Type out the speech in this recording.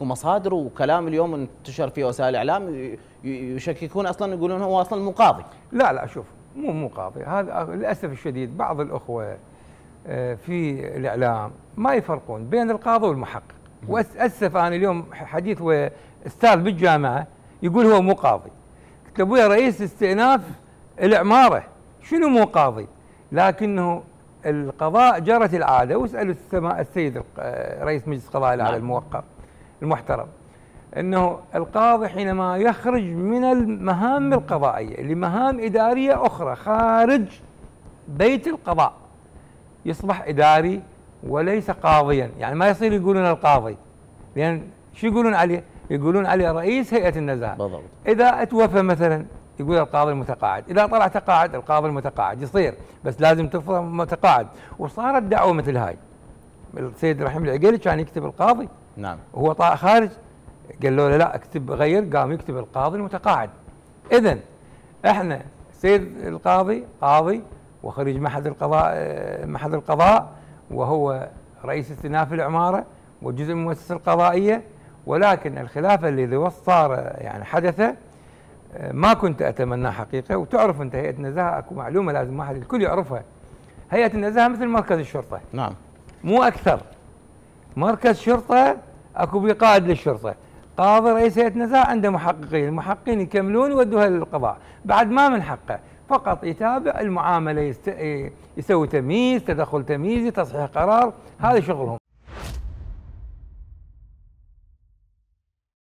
مصادر وكلام اليوم انتشر في وسائل الاعلام يشككون أصلا يقولون هو أصلا مو قاضي. لا لا شوف مو مو قاضي. هذا للأسف الشديد بعض الأخوة آه، في الإعلام ما يفرقون بين القاضي والمحقق. وأسف أنا اليوم حديث أستاذ بالجامعة يقول هو مو قاضي. قلت له ابويا رئيس استئناف العماره شنو مو قاضي؟ لكنه القضاء جرت العادة. واسألوا السيد رئيس مجلس القضاء الأعلى نعم. الموقر المحترم إنه القاضي حينما يخرج من المهام القضائية لمهام إدارية أخرى خارج بيت القضاء يصبح إداري وليس قاضيا. يعني ما يصير يقولون القاضي لأن شو يقولون عليه؟ يقولون عليه رئيس هيئة النزاهة. بالضبط. إذا أتوفى مثلا يقول القاضي المتقاعد إذا طلع تقاعد القاضي المتقاعد يصير بس لازم تفرض متقاعد. وصارت دعوة مثل هاي. السيد رحيم العقيلي كان يكتب القاضي. نعم. هو طالع خارج. قال له لا اكتب غير قام يكتب القاضي المتقاعد. اذا إحنا سيد القاضي قاضي وخريج معهد القضاء معهد القضاء وهو رئيس استئناف العمارة وجزء من المؤسسه القضائية. ولكن الخلاف اللي صار يعني حدث ما كنت اتمناه حقيقة. وتعرف أنت هيئة النزاهة أكو معلومة لازم واحد الكل يعرفها. هيئة النزاهة مثل مركز الشرطة. نعم. مو أكثر. مركز شرطة أكو بيه قائد للشرطة. قاضي رئيس هيئة النزاهه عنده محققين المحققين يكملون يودوها للقضاء. بعد ما من حقه فقط يتابع المعاملة يست... يسوي تمييز تدخل تمييزي تصحيح قرار هذا شغلهم.